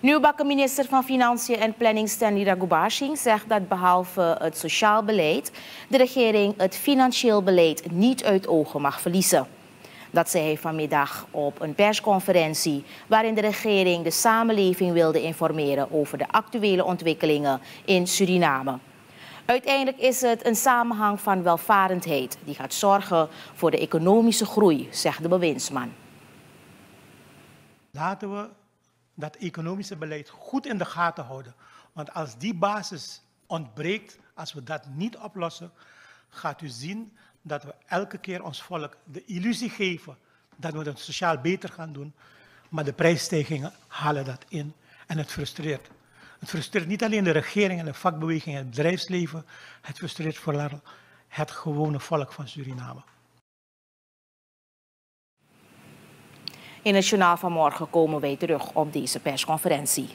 Nieuwbakken minister van Financiën en Planning Stanley Ragubashing zegt dat behalve het sociaal beleid de regering het financieel beleid niet uit ogen mag verliezen. Dat zei hij vanmiddag op een persconferentie waarin de regering de samenleving wilde informeren over de actuele ontwikkelingen in Suriname. Uiteindelijk is het een samenhang van welvarendheid die gaat zorgen voor de economische groei, zegt de bewindsman. Laten we dat economische beleid goed in de gaten houden. Want als die basis ontbreekt, als we dat niet oplossen, gaat u zien dat we elke keer ons volk de illusie geven dat we het sociaal beter gaan doen, maar de prijsstijgingen halen dat in en het frustreert. Het frustreert niet alleen de regering en de vakbeweging en het bedrijfsleven, het frustreert vooral het gewone volk van Suriname. In het journaal van morgen komen wij terug op deze persconferentie.